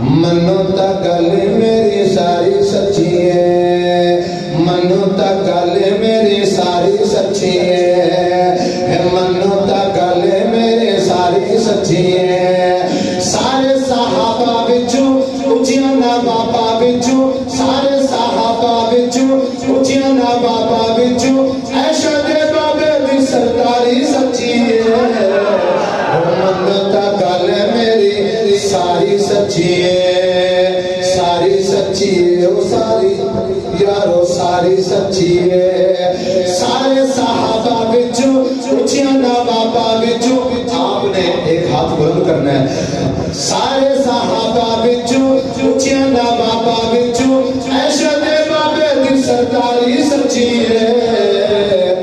منو تا گل میری ساری سچی ہے۔ منو تا گل میری ساری سچی ہے۔ منو تا گل میری ساری سچی ہے۔ سارے صحابہ بچو اچھیاں نا بابا بچو سارے صحابہ بچو اچھیاں نا بابا بچو ایشا دے بابے دی سرکاری سچی سچی ہے وہ ساری یارو ساری سچی ہے سارے صحابہ بچو اچھیاں نا بابا بچو آپ نے ایک ہاتھ بلند کرنا ہے۔ سارے صحابہ بچو اچھیاں نا بابا بچو ایشا دے بابے دی سرکاری سچی ہے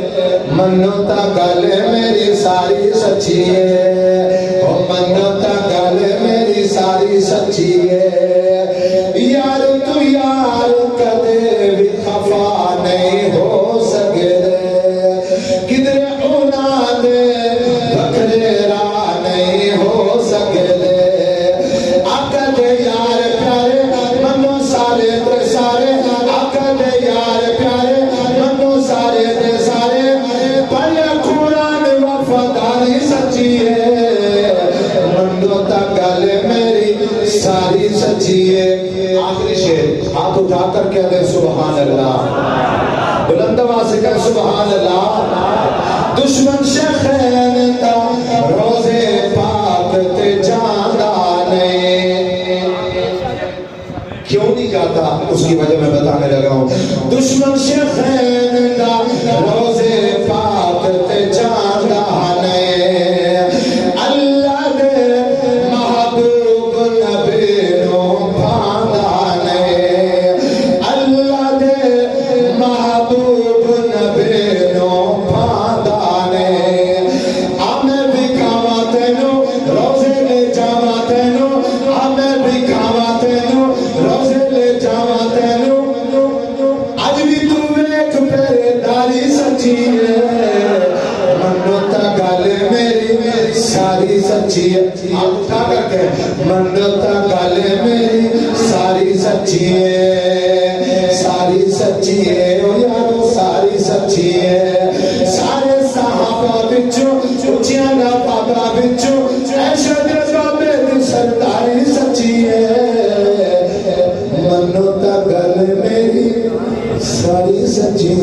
منو تا گل میری ساری سچی ہے او منو تا گل میری ساری سچی ہے بلند آواز سے کہہ سبحان اللہ۔ دشمن شخین تا روزے پاک کیوں نہیں جاتا اس کی وجہ میں بتانے لگا ہوں۔ دشمن شخین دا روزے پاک تے جاندہ نہیں ساری سچی ہے منوتا گل میری ساری سچی ہے آپ کیا کرتے ہیں منوتا گل میری ساری سچی ہے ساری سچی ہے او یار ساری سچی ہے سارے صحابہ وچوں اونچیاں نہ پاپرا وچوں اے شجر جو میری سرداری سچی ہے منوتا گل میری ساری سچی